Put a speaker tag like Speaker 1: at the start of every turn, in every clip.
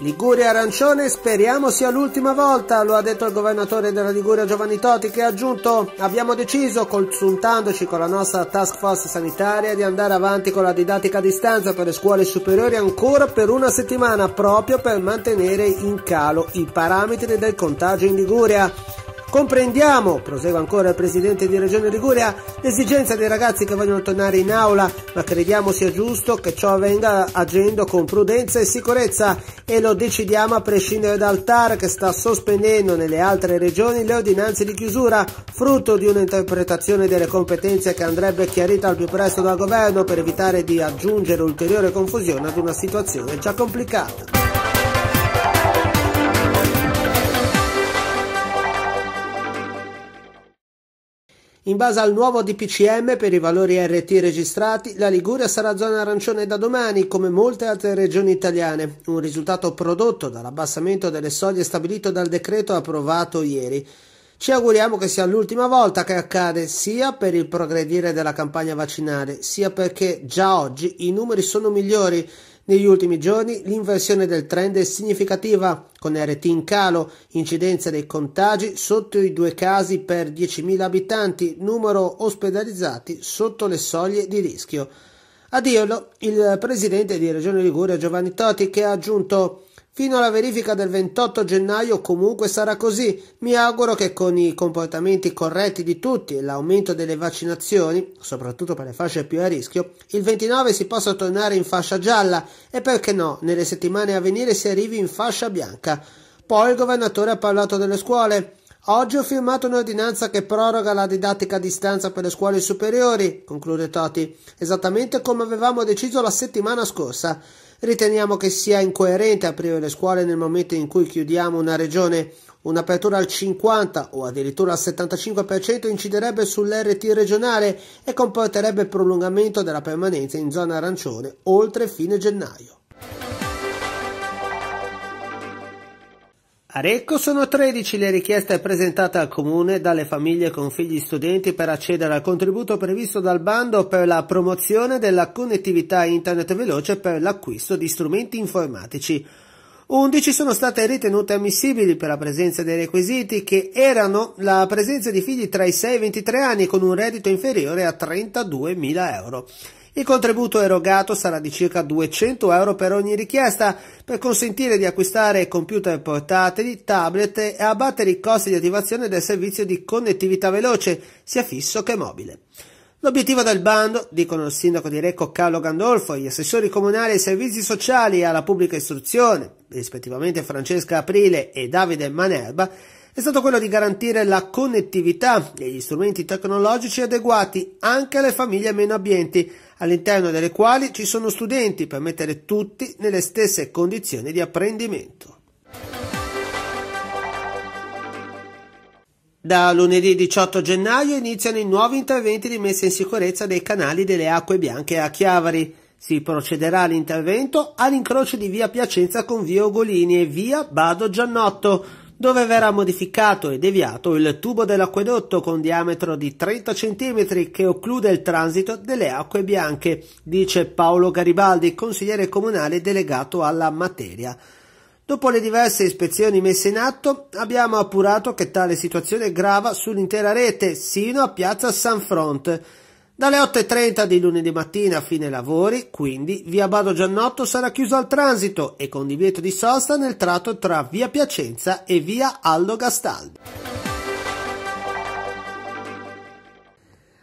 Speaker 1: Liguria arancione speriamo sia l'ultima volta, lo ha detto il governatore della Liguria Giovanni Toti che ha aggiunto abbiamo deciso, consultandoci con la nostra task force sanitaria, di andare avanti con la didattica a distanza per le scuole superiori ancora per una settimana proprio per mantenere in calo i parametri del contagio in Liguria. Comprendiamo, prosegue ancora il presidente di Regione Liguria, l'esigenza dei ragazzi che vogliono tornare in aula, ma crediamo sia giusto che ciò avvenga agendo con prudenza e sicurezza e lo decidiamo a prescindere dal TAR che sta sospendendo nelle altre regioni le ordinanze di chiusura, frutto di un'interpretazione delle competenze che andrebbe chiarita al più presto dal governo per evitare di aggiungere ulteriore confusione ad una situazione già complicata. In base al nuovo DPCM per i valori RT registrati, la Liguria sarà zona arancione da domani, come molte altre regioni italiane, un risultato prodotto dall'abbassamento delle soglie stabilito dal decreto approvato ieri. Ci auguriamo che sia l'ultima volta che accade sia per il progredire della campagna vaccinale, sia perché già oggi i numeri sono migliori negli ultimi giorni l'inversione del trend è significativa, con RT in calo, incidenza dei contagi sotto i due casi per 10.000 abitanti, numero ospedalizzati sotto le soglie di rischio. A dirlo il presidente di Regione Liguria Giovanni Totti che ha aggiunto Fino alla verifica del 28 gennaio comunque sarà così. Mi auguro che con i comportamenti corretti di tutti e l'aumento delle vaccinazioni, soprattutto per le fasce più a rischio, il 29 si possa tornare in fascia gialla e perché no, nelle settimane a venire si arrivi in fascia bianca. Poi il governatore ha parlato delle scuole. Oggi ho firmato un'ordinanza che proroga la didattica a distanza per le scuole superiori, conclude Toti, esattamente come avevamo deciso la settimana scorsa. Riteniamo che sia incoerente aprire le scuole nel momento in cui chiudiamo una regione. Un'apertura al 50 o addirittura al 75% inciderebbe sull'RT regionale e comporterebbe il prolungamento della permanenza in zona arancione oltre fine gennaio. A Recco sono 13 le richieste presentate al Comune dalle famiglie con figli studenti per accedere al contributo previsto dal bando per la promozione della connettività internet veloce per l'acquisto di strumenti informatici. 11 sono state ritenute ammissibili per la presenza dei requisiti che erano la presenza di figli tra i 6 e i 23 anni con un reddito inferiore a 32.000 euro. Il contributo erogato sarà di circa 200 euro per ogni richiesta per consentire di acquistare computer portatili, tablet e abbattere i costi di attivazione del servizio di connettività veloce, sia fisso che mobile. L'obiettivo del bando, dicono il sindaco di Recco Carlo Gandolfo, gli assessori comunali ai servizi sociali e alla pubblica istruzione, rispettivamente Francesca Aprile e Davide Manerba, è stato quello di garantire la connettività e gli strumenti tecnologici adeguati anche alle famiglie meno abbienti, all'interno delle quali ci sono studenti per mettere tutti nelle stesse condizioni di apprendimento. Da lunedì 18 gennaio iniziano i nuovi interventi di messa in sicurezza dei canali delle acque bianche a Chiavari. Si procederà all'intervento all'incrocio di via Piacenza con via Ogolini e via Bado Giannotto, dove verrà modificato e deviato il tubo dell'acquedotto con diametro di 30 cm che occlude il transito delle acque bianche, dice Paolo Garibaldi, consigliere comunale delegato alla materia. Dopo le diverse ispezioni messe in atto, abbiamo appurato che tale situazione grava sull'intera rete, sino a piazza San Front, dalle 8.30 di lunedì mattina a fine lavori, quindi, via Bado Giannotto sarà chiusa al transito e con divieto di sosta nel tratto tra via Piacenza e via Aldo Gastaldi.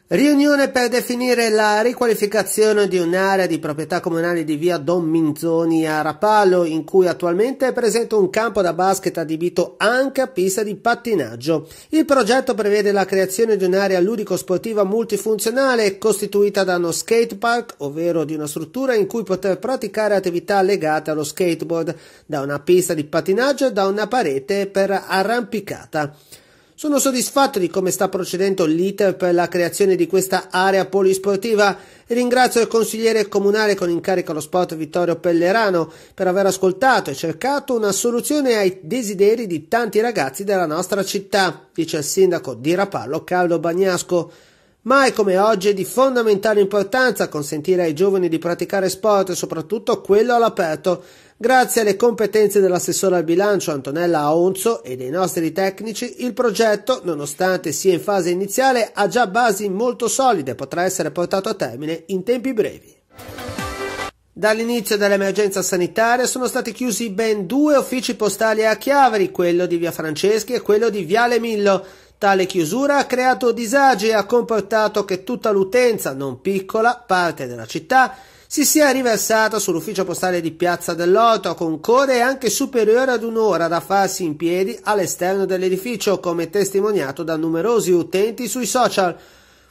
Speaker 1: Riunione per definire la riqualificazione di un'area di proprietà comunale di via Don Minzoni a Rapallo, in cui attualmente è presente un campo da basket adibito anche a pista di pattinaggio. Il progetto prevede la creazione di un'area ludico-sportiva multifunzionale costituita da uno skate park, ovvero di una struttura in cui poter praticare attività legate allo skateboard, da una pista di pattinaggio e da una parete per arrampicata. Sono soddisfatto di come sta procedendo l'iter per la creazione di questa area polisportiva e ringrazio il consigliere comunale con incarico allo sport Vittorio Pellerano per aver ascoltato e cercato una soluzione ai desideri di tanti ragazzi della nostra città, dice il sindaco di Rapallo Carlo Bagnasco. Mai come oggi è di fondamentale importanza consentire ai giovani di praticare sport, soprattutto quello all'aperto, Grazie alle competenze dell'assessore al bilancio Antonella Aonzo e dei nostri tecnici, il progetto, nonostante sia in fase iniziale, ha già basi molto solide e potrà essere portato a termine in tempi brevi. Dall'inizio dell'emergenza sanitaria sono stati chiusi ben due uffici postali a Chiavari, quello di Via Franceschi e quello di Viale Millo. Tale chiusura ha creato disagi e ha comportato che tutta l'utenza, non piccola, parte della città, si sia riversata sull'ufficio postale di Piazza dell'Orto con code anche superiore ad un'ora da farsi in piedi all'esterno dell'edificio, come testimoniato da numerosi utenti sui social.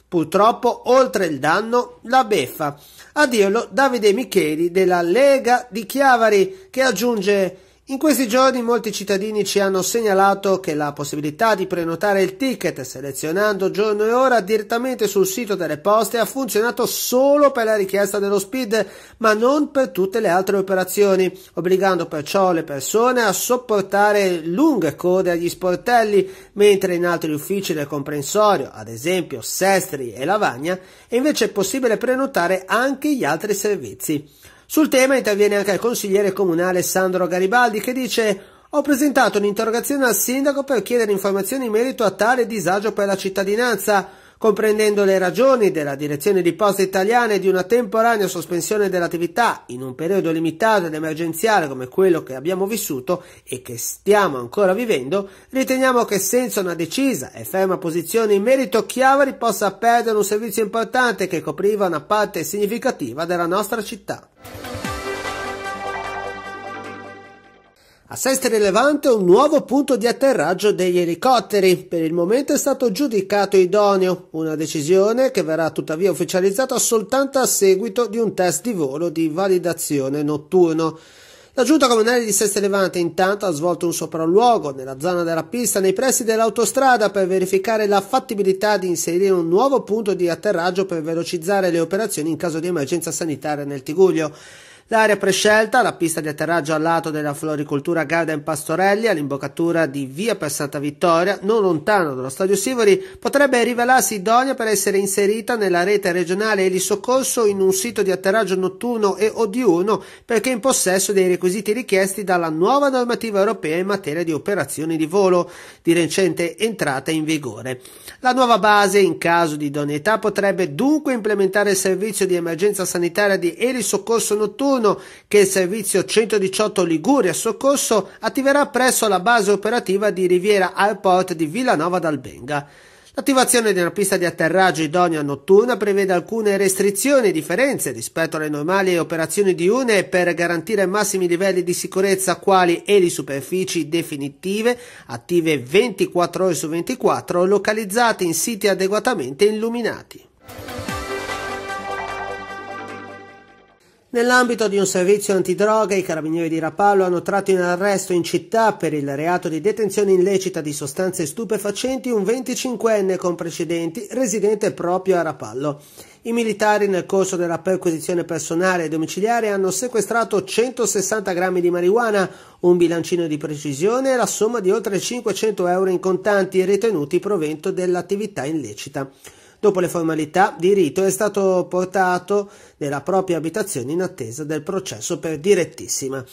Speaker 1: Purtroppo, oltre il danno, la beffa. A dirlo Davide Micheli della Lega di Chiavari, che aggiunge in questi giorni molti cittadini ci hanno segnalato che la possibilità di prenotare il ticket selezionando giorno e ora direttamente sul sito delle poste ha funzionato solo per la richiesta dello SPID, ma non per tutte le altre operazioni, obbligando perciò le persone a sopportare lunghe code agli sportelli, mentre in altri uffici del comprensorio, ad esempio Sestri e Lavagna, è invece possibile prenotare anche gli altri servizi. Sul tema interviene anche il consigliere comunale Sandro Garibaldi che dice ho presentato un'interrogazione al sindaco per chiedere informazioni in merito a tale disagio per la cittadinanza comprendendo le ragioni della direzione di poste italiane di una temporanea sospensione dell'attività in un periodo limitato ed emergenziale come quello che abbiamo vissuto e che stiamo ancora vivendo, riteniamo che senza una decisa e ferma posizione in merito Chiavari possa perdere un servizio importante che copriva una parte significativa della nostra città. Assai rilevante un nuovo punto di atterraggio degli elicotteri. Per il momento è stato giudicato idoneo, una decisione che verrà tuttavia ufficializzata soltanto a seguito di un test di volo di validazione notturno. La giunta comunale di Seste Levante intanto ha svolto un sopralluogo nella zona della pista nei pressi dell'autostrada per verificare la fattibilità di inserire un nuovo punto di atterraggio per velocizzare le operazioni in caso di emergenza sanitaria nel Tiguglio. L'area prescelta, la pista di atterraggio al lato della floricoltura Garden Pastorelli, all'imboccatura di via per Santa Vittoria, non lontano dallo stadio Sivori, potrebbe rivelarsi idonea per essere inserita nella rete regionale Eli Soccorso in un sito di atterraggio notturno e o diurno perché in possesso dei requisiti richiesti dalla nuova normativa europea in materia di operazioni di volo, di recente entrata in vigore. La nuova base, in caso di idoneità, potrebbe dunque implementare il servizio di emergenza sanitaria di Eli Soccorso notturno 2021 che il servizio 118 Liguria Soccorso attiverà presso la base operativa di Riviera Airport di Villanova d'Albenga. L'attivazione di una pista di atterraggio idonea notturna prevede alcune restrizioni e differenze rispetto alle normali operazioni diurne per garantire massimi livelli di sicurezza quali elisuperfici definitive, attive 24 ore su 24, localizzate in siti adeguatamente illuminati. Nell'ambito di un servizio antidroga, i carabinieri di Rapallo hanno tratto in arresto in città per il reato di detenzione illecita di sostanze stupefacenti un 25enne con precedenti residente proprio a Rapallo. I militari nel corso della perquisizione personale e domiciliare hanno sequestrato 160 grammi di marijuana, un bilancino di precisione e la somma di oltre 500 euro in contanti ritenuti provento dell'attività illecita. Dopo le formalità di rito è stato portato nella propria abitazione in attesa del processo per direttissima.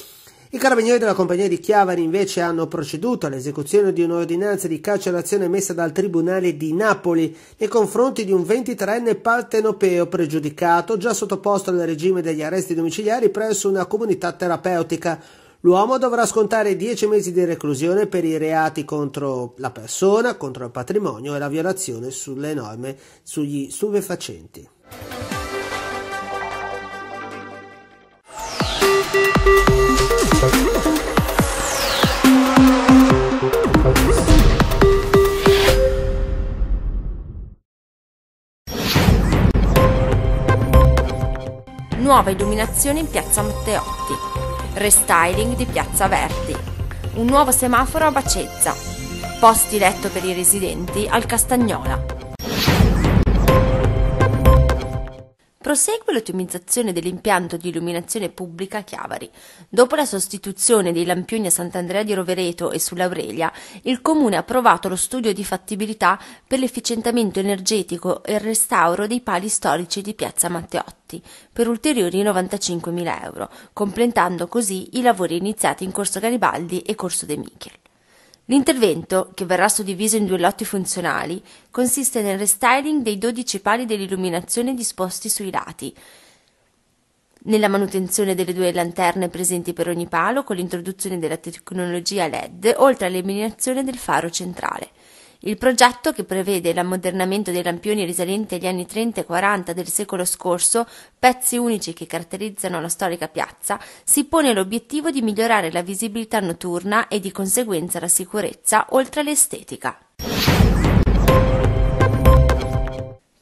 Speaker 1: I carabinieri della compagnia di Chiavari invece hanno proceduto all'esecuzione di un'ordinanza di carcerazione emessa dal Tribunale di Napoli nei confronti di un 23enne partenopeo pregiudicato già sottoposto al regime degli arresti domiciliari presso una comunità terapeutica L'uomo dovrà scontare 10 mesi di reclusione per i reati contro la persona, contro il patrimonio e la violazione sulle norme sugli stupefacenti.
Speaker 2: Nuova illuminazione in piazza Matteotti restyling di Piazza Verdi, un nuovo semaforo a Bacezza, posti letto per i residenti al Castagnola. Prosegue l'ottimizzazione dell'impianto di illuminazione pubblica a Chiavari. Dopo la sostituzione dei lampioni a Sant'Andrea di Rovereto e sull'Aurelia, il Comune ha approvato lo studio di fattibilità per l'efficientamento energetico e il restauro dei pali storici di Piazza Matteotti per ulteriori 95.000 euro, completando così i lavori iniziati in Corso Garibaldi e Corso De Michel. L'intervento, che verrà suddiviso in due lotti funzionali, consiste nel restyling dei 12 pali dell'illuminazione disposti sui lati, nella manutenzione delle due lanterne presenti per ogni palo con l'introduzione della tecnologia LED, oltre all'eliminazione del faro centrale. Il progetto, che prevede l'ammodernamento dei lampioni risalenti agli anni 30 e 40 del secolo scorso, pezzi unici che caratterizzano la storica piazza, si pone l'obiettivo di migliorare la visibilità notturna e di conseguenza la sicurezza, oltre all'estetica.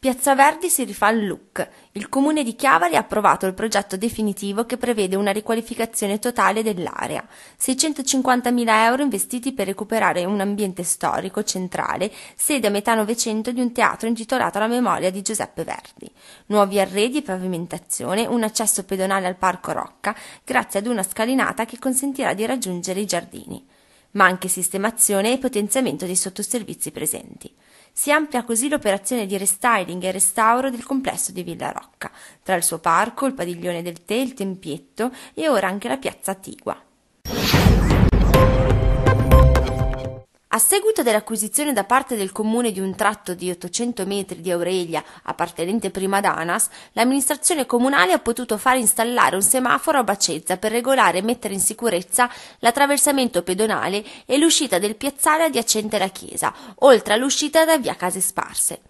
Speaker 2: Piazza Verdi si rifà al look. Il comune di Chiavari ha approvato il progetto definitivo che prevede una riqualificazione totale dell'area. 650.000 euro investiti per recuperare un ambiente storico centrale, sede a metà Novecento di un teatro intitolato alla memoria di Giuseppe Verdi. Nuovi arredi e pavimentazione, un accesso pedonale al Parco Rocca, grazie ad una scalinata che consentirà di raggiungere i giardini ma anche sistemazione e potenziamento dei sottoservizi presenti. Si amplia così l'operazione di restyling e restauro del complesso di Villa Rocca, tra il suo parco, il padiglione del tè, il tempietto e ora anche la piazza attigua. Seguito dell'acquisizione da parte del comune di un tratto di 800 metri di Aurelia appartenente prima ad ANAS, l'amministrazione comunale ha potuto far installare un semaforo a Bacezza per regolare e mettere in sicurezza l'attraversamento pedonale e l'uscita del piazzale adiacente alla chiesa, oltre all'uscita da via Case Sparse.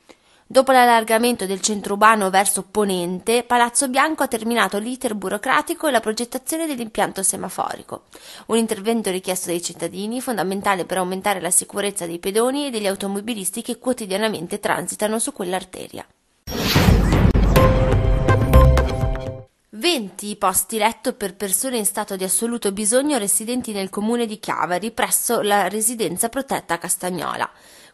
Speaker 2: Dopo l'allargamento del centro urbano verso ponente, Palazzo Bianco ha terminato l'iter burocratico e la progettazione dell'impianto semaforico. Un intervento richiesto dai cittadini, fondamentale per aumentare la sicurezza dei pedoni e degli automobilisti che quotidianamente transitano su quell'arteria. 20 posti letto per persone in stato di assoluto bisogno residenti nel comune di Chiavari presso la residenza protetta Castagnola.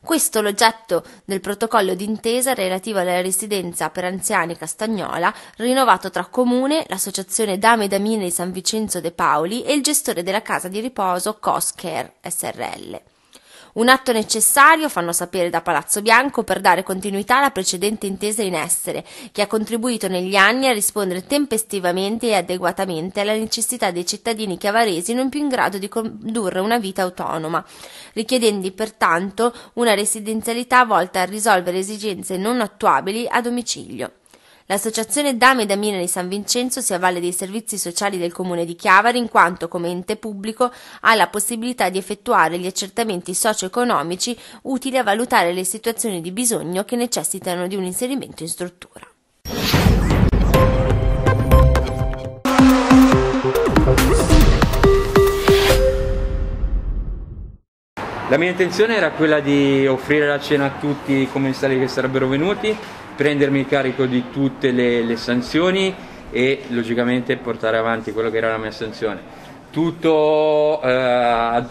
Speaker 2: Questo l'oggetto del protocollo d'intesa relativo alla residenza per anziani Castagnola, rinnovato tra Comune, l'Associazione Dame Damine di San Vincenzo De Paoli e il gestore della casa di riposo Coscare SRL. Un atto necessario, fanno sapere da Palazzo Bianco, per dare continuità alla precedente intesa in essere, che ha contribuito negli anni a rispondere tempestivamente e adeguatamente alla necessità dei cittadini chiavaresi non più in grado di condurre una vita autonoma, richiedendo pertanto una residenzialità volta a risolvere esigenze non attuabili a domicilio. L'associazione Dame e Damine di San Vincenzo si avvale dei servizi sociali del comune di Chiavari in quanto come ente pubblico ha la possibilità di effettuare gli accertamenti socio-economici utili a valutare le situazioni di bisogno che necessitano di un inserimento in struttura.
Speaker 3: La mia intenzione era quella di offrire la cena a tutti i commissari che sarebbero venuti, prendermi carico di tutte le, le sanzioni e logicamente portare avanti quello che era la mia sanzione. Tutto eh, a,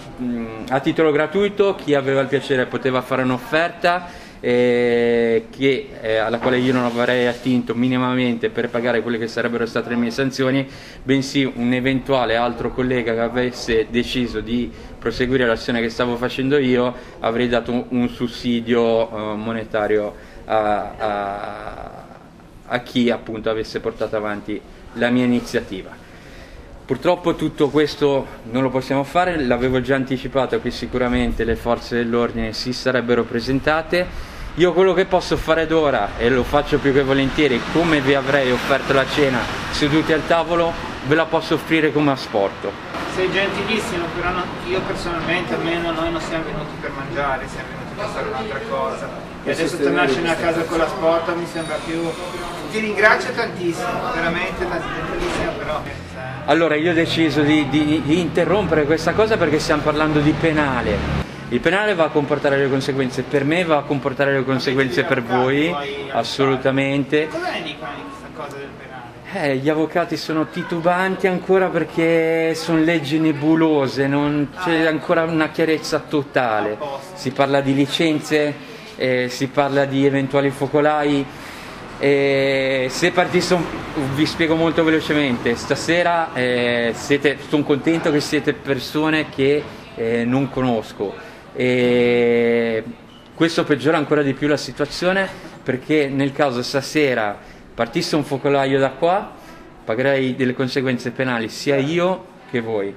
Speaker 3: a, titolo gratuito, chi aveva il piacere poteva fare un'offerta eh, che, eh, alla quale io non avrei attinto minimamente per pagare quelle che sarebbero state le mie sanzioni, bensì un eventuale altro collega che avesse deciso di proseguire l'azione che stavo facendo io, avrei dato un, sussidio eh, monetario a, a, a chi appunto avesse portato avanti la mia iniziativa. Purtroppo tutto questo non lo possiamo fare, l'avevo già anticipato che sicuramente le forze dell'ordine si sarebbero presentate. Io quello che posso fare d'ora, e lo faccio più che volentieri, come vi avrei offerto la cena seduti al tavolo, ve la posso offrire come asporto.
Speaker 4: Sei gentilissimo, però no, io personalmente almeno noi non siamo venuti per mangiare, siamo venuti per fare un'altra cosa e adesso tornarcene a casa con la sport mi sembra più... Ti ringrazio tantissimo, veramente tantissimo però...
Speaker 3: Allora io ho deciso di, di, di interrompere questa cosa perché stiamo parlando di penale. Il penale va a comportare le conseguenze per me, va a comportare le conseguenze per voi, assolutamente.
Speaker 4: Cosa ne dicono di questa cosa del penale?
Speaker 3: Eh, gli avvocati sono titubanti ancora perché sono leggi nebulose, non c'è ancora una chiarezza totale. Si parla di licenze eh, si parla di eventuali focolai, E se partisse, vi spiego molto velocemente, stasera eh, siete, sono contento che siete persone che eh, non conosco. Questo peggiora ancora di più la situazione perché nel caso stasera partisse un focolaio da qua pagherei delle conseguenze penali sia io che voi.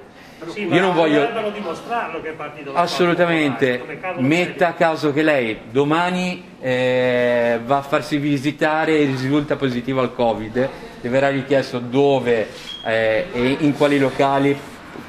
Speaker 5: Sì, io non voglio dimostrarlo che è partito
Speaker 3: assolutamente. metta a caso che lei domani eh, va a farsi visitare e risulta positivo al covid. Le verrà richiesto dove eh, e in quali locali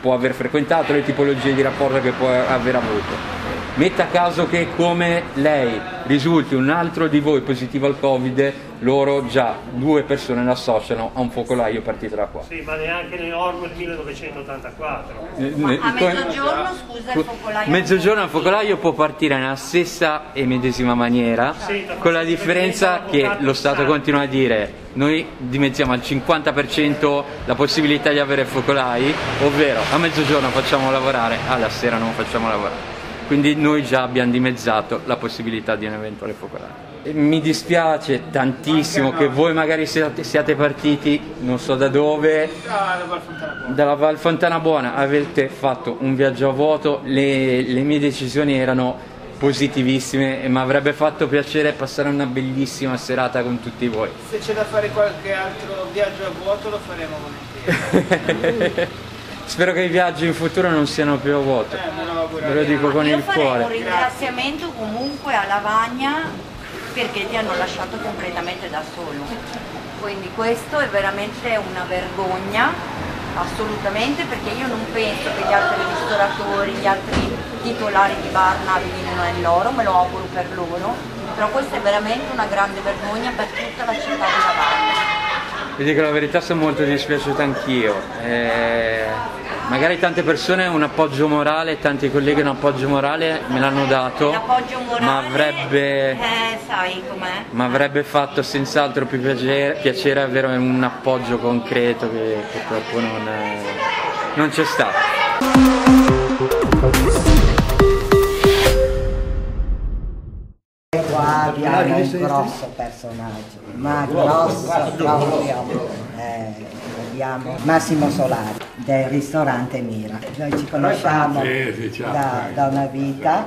Speaker 3: può aver frequentato le tipologie di rapporto che può aver avuto metta a caso che come lei risulti un altro di voi positivo al covid loro già due persone l'associano a un focolaio partito da qua.
Speaker 5: Sì ma neanche nei Orwell 1984
Speaker 2: ma a mezzogiorno scusa il focolaio
Speaker 3: mezzogiorno il focolaio può partire nella stessa e medesima maniera sì, con la differenza che lo Stato continua a dire noi dimezziamo al 50% la possibilità di avere focolai ovvero a mezzogiorno facciamo lavorare alla sera non facciamo lavorare quindi noi già abbiamo dimezzato la possibilità di un eventuale focolare. Mi dispiace tantissimo che voi magari siate, partiti, non so da dove, dalla Val Fontana Buona, avete fatto un viaggio a vuoto, le, le mie decisioni erano positivissime e mi avrebbe fatto piacere passare una bellissima serata con tutti voi.
Speaker 4: Se c'è da fare qualche altro viaggio a vuoto lo faremo volentieri.
Speaker 3: Spero che i viaggi in futuro non siano più a vuoto. Eh, Ve lo dico con
Speaker 2: Io
Speaker 3: il cuore.
Speaker 2: un ringraziamento comunque a Lavagna perché ti hanno lasciato completamente da solo. Quindi questo è veramente una vergogna, assolutamente, perché io non penso che gli altri ristoratori, gli altri titolari di bar naviguino nel loro, me lo auguro per loro, però questa è veramente una grande vergogna per tutta la città di Lavagna.
Speaker 3: Vi dico la verità, sono molto dispiaciuto anch'io. Eh magari tante persone un appoggio morale, tanti colleghi un appoggio morale me l'hanno dato,
Speaker 2: morale,
Speaker 3: ma, avrebbe,
Speaker 2: eh, sai
Speaker 3: ma avrebbe fatto senz'altro più piacere, piacere, avere un appoggio concreto che purtroppo non, non c'è stato.
Speaker 6: Qua abbiamo un grosso personaggio, ma grosso proprio. Eh, abbiamo Massimo Solari del ristorante Mira. Noi ci conosciamo da, da una vita.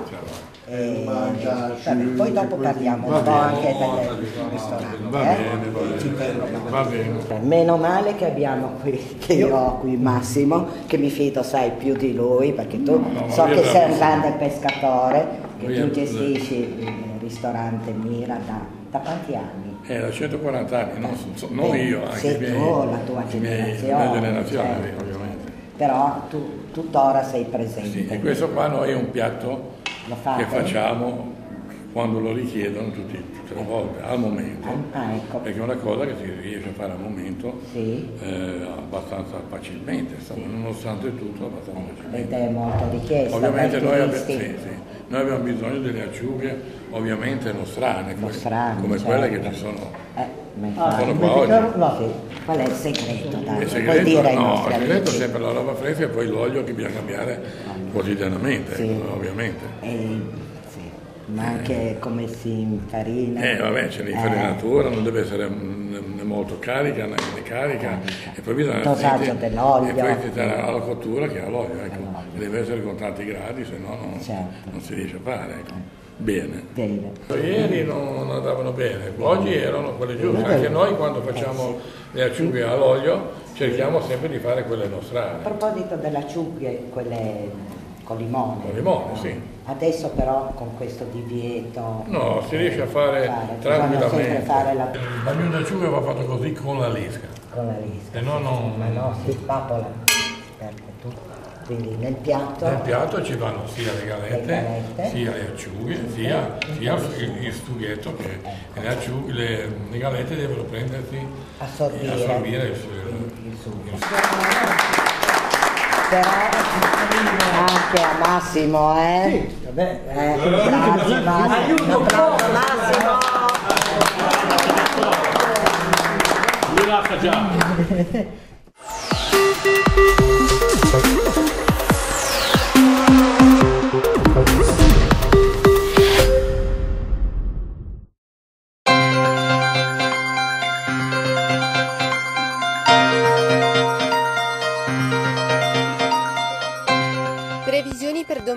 Speaker 6: E, vabbè, poi dopo parliamo un po' anche del ristorante. Va eh? bene, Ci tengo va bene. Meno male che abbiamo qui, che io ho qui Massimo, che mi fido sai più di lui, perché tu no, so che sei un grande pescatore, che tu gestisci ristorante Mira da, da quanti anni?
Speaker 7: Eh, da 140 anni, non, so, non io, anche
Speaker 6: sei
Speaker 7: miei,
Speaker 6: tu, la tua generazione.
Speaker 7: La generazione,
Speaker 6: certo.
Speaker 7: ovviamente.
Speaker 6: Però tu tuttora sei presente.
Speaker 7: Sì, e questo qua noi è un piatto che facciamo quando lo richiedono tutti, tutte le volte, al momento,
Speaker 6: ah, ecco.
Speaker 7: perché è una cosa che si riesce a fare al momento
Speaker 6: sì.
Speaker 7: eh, abbastanza facilmente, sì. nonostante tutto abbastanza facilmente.
Speaker 6: Ed è molto richiesto.
Speaker 7: Ovviamente noi, abbi- sì, noi, abbiamo bisogno delle acciughe, ovviamente nostrane,
Speaker 6: nostrane
Speaker 7: come
Speaker 6: certo.
Speaker 7: quelle che ci sono.
Speaker 6: Eh.
Speaker 7: Ah, sono qua oggi.
Speaker 6: Qual è il segreto? Dai?
Speaker 7: Il segreto, dire no, il segreto è sempre la roba fresca e poi l'olio che bisogna cambiare quotidianamente, sì. ovviamente.
Speaker 6: E. Ma anche come si infarina.
Speaker 7: Eh vabbè, c'è l'infarinatura, eh. non deve essere né molto carica né carica. carica. E poi bisogna
Speaker 6: il dosaggio dell'olio.
Speaker 7: E poi c'è la cottura che ha l'olio, ecco. Deve essere con tanti gradi, se no non, certo. non si riesce a fare. Ecco. Bene. bene. Ieri non andavano bene, oggi erano quelle giuste. Anche noi quando facciamo le acciughe all'olio cerchiamo sempre di fare quelle nostrane.
Speaker 6: A proposito delle acciughe, quelle con limone.
Speaker 7: Con limone, sì.
Speaker 6: Adesso però con questo divieto...
Speaker 7: No, si riesce a fare, fare. tranquillamente. Fare la... la mia acciuga va fatta così con la lisca.
Speaker 6: Con la lisca.
Speaker 7: Se no non...
Speaker 6: Ma no, si spapola. Perfetto. Quindi nel piatto...
Speaker 7: Nel piatto ci vanno sia le galette, le galette. sia le acciughe, sia, sia il, il, sughetto che ecco. le, acciughe, le, le, galette devono prendersi
Speaker 6: assorbire,
Speaker 7: assorbire il,
Speaker 6: il, il sugo. Però anche a Massimo, eh? Sì, vabbè. Eh, grazie Massimo. Un applauso Massimo.
Speaker 7: Lui l'ha già.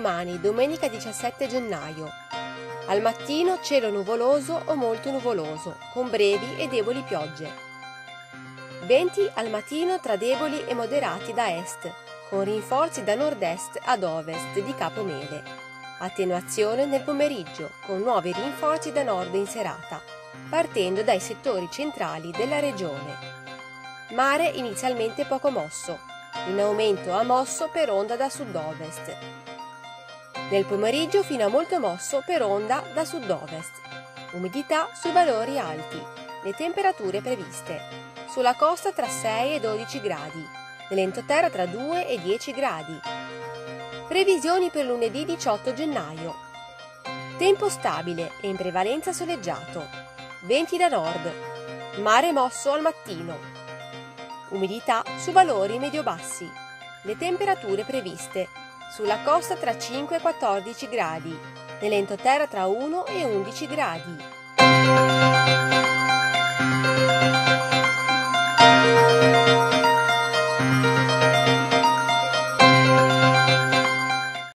Speaker 8: domani, domenica 17 gennaio. Al mattino cielo nuvoloso o molto nuvoloso, con brevi e deboli piogge. Venti al mattino tra deboli e moderati da est, con rinforzi da nord-est ad ovest di capomele. Attenuazione nel pomeriggio, con nuovi rinforzi da nord in serata, partendo dai settori centrali della regione. Mare inizialmente poco mosso, in aumento a mosso per onda da sud-ovest. Nel pomeriggio fino a molto mosso per onda da sud-ovest. Umidità sui valori alti. Le temperature previste. Sulla costa tra 6 e 12 gradi. Nell'entroterra tra 2 e 10 gradi. Previsioni per lunedì 18 gennaio. Tempo stabile e in prevalenza soleggiato. Venti da nord. Mare mosso al mattino umidità su valori medio-bassi. Le temperature previste sulla costa tra 5 e 14 gradi, nell'entroterra tra 1 e 11 gradi.